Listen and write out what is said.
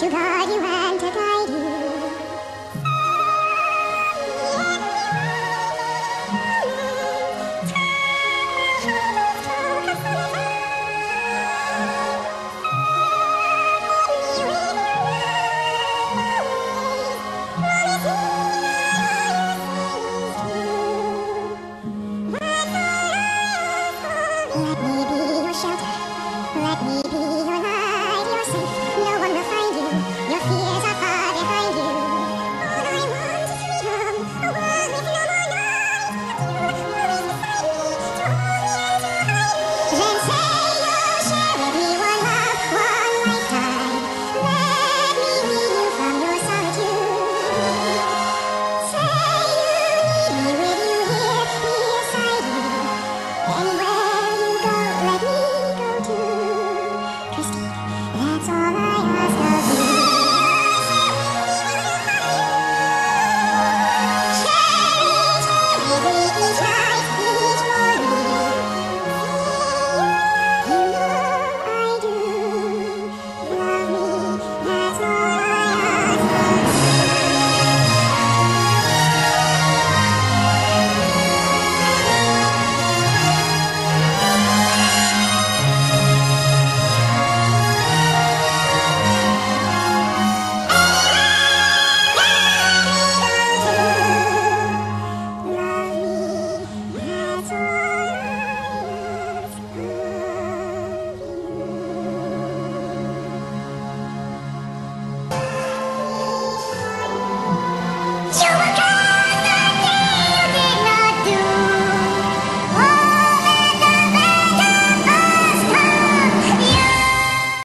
to God you and to